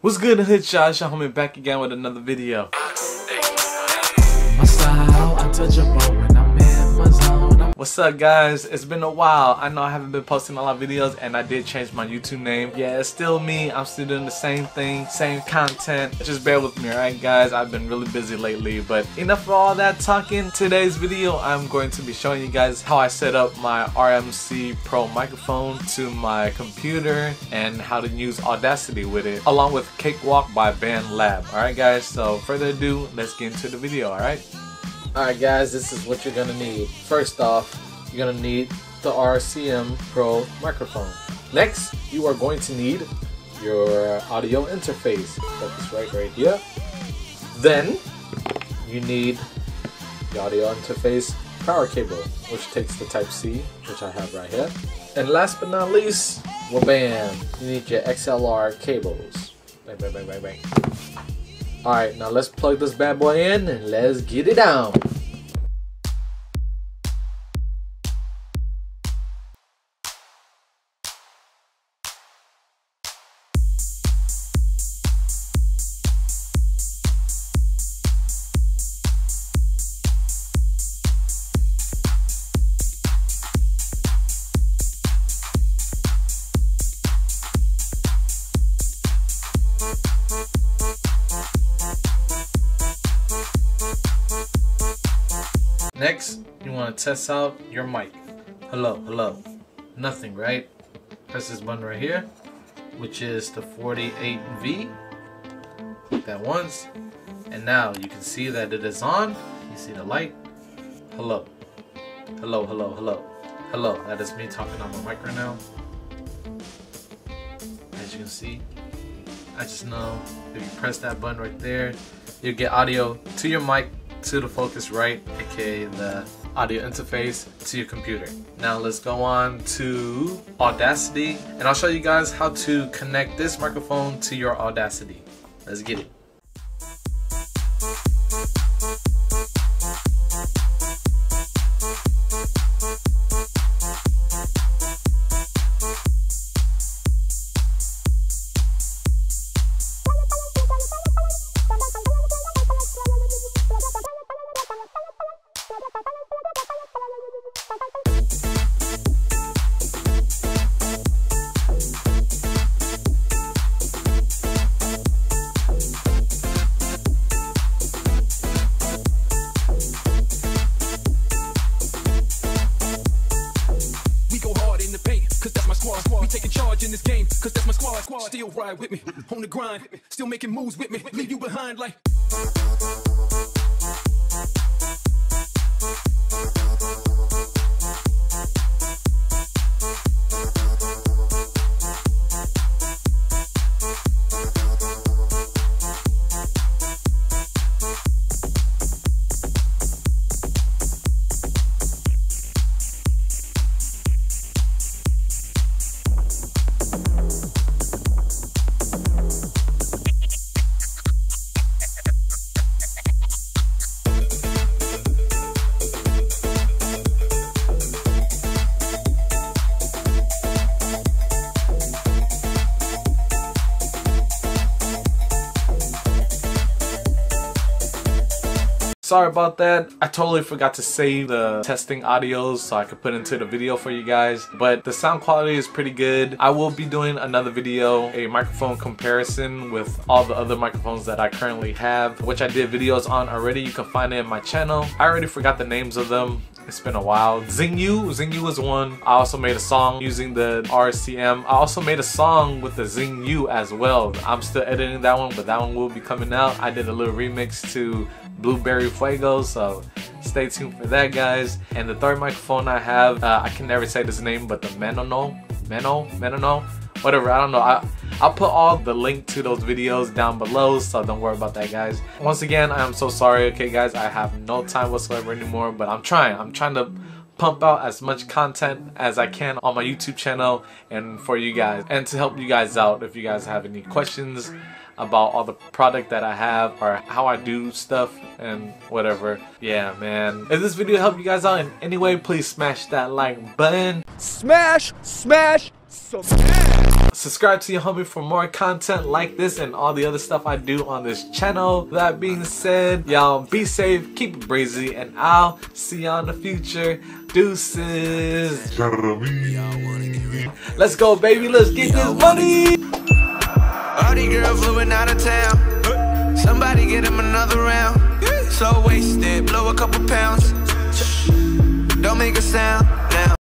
What's good, Hood Shot? It's your homie back again with another video. What's up, guys? It's been a while. I know I haven't been posting a lot of videos, and I did change my YouTube name. Yeah, it's still me. I'm still doing the same thing, same content. Just bear with me, alright, guys? I've been really busy lately, but enough of all that talking. Today's video, I'm going to be showing you guys how I set up my RMC Pro microphone to my computer and how to use Audacity with it, along with Cakewalk by BandLab. Alright, guys? So, further ado, let's get into the video, alright? Alright guys, this is what you're gonna need. First off, you're gonna need the RCM Pro microphone. Next, you are going to need your uh, audio interface. Focusrite right here. Then, you need the audio interface power cable, which takes the Type C, which I have right here. And last but not least, well bam, you need your XLR cables. Bang bang bang bang bang. Alright, now let's plug this bad boy in and let's get it down. Next, you want to test out your mic. Hello, hello. Nothing, right? Press this button right here, which is the 48V. Click that once, and now you can see that it is on. You see the light. Hello. Hello, hello, hello. Hello, that is me talking on my mic right now. As you can see, I just know if you press that button right there, you get audio to your mic to the Focusrite, aka the audio interface to your computer. Now let's go on to Audacity and I'll show you guys how to connect this microphone to your Audacity. Let's get it. Squad. We taking charge in this game, cause that's my squad. squad. Still ride with me, on the grind, still making moves with me. Leave you behind like. Sorry about that. I totally forgot to save the testing audios so I could put into the video for you guys. But the sound quality is pretty good. I will be doing another video, a microphone comparison with all the other microphones that I currently have, which I did videos on already. You can find it in my channel. I already forgot the names of them. It's been a while. ZingYou, ZingYou was one. I also made a song using the RCM. I also made a song with the ZingYou as well. I'm still editing that one, but that one will be coming out. I did a little remix to Blueberry Faygo, so stay tuned for that, guys. And the third microphone I have, uh, I can never say this name, but the Menono, Meno, Menono, whatever, I don't know. I, I'll put all the link to those videos down below, so don't worry about that, guys. Once again, I am so sorry, okay, guys. I have no time whatsoever anymore, but I'm trying. I'm trying to pump out as much content as I can on my YouTube channel and for you guys and to help you guys out if you guys have any questions about all the product that I have or how I do stuff and whatever. Yeah, man. If this video helped you guys out in any way, please smash that like button. Smash, smash, Subscribe to your homie for more content like this and all the other stuff I do on this channel. That being said, y'all be safe, keep it breezy, and I'll see y'all in the future. Deuces. Let's go, baby. Let's get this money. All these girls flew out of town. Somebody get him another round. So wasted, blow a couple pounds. Don't make a sound.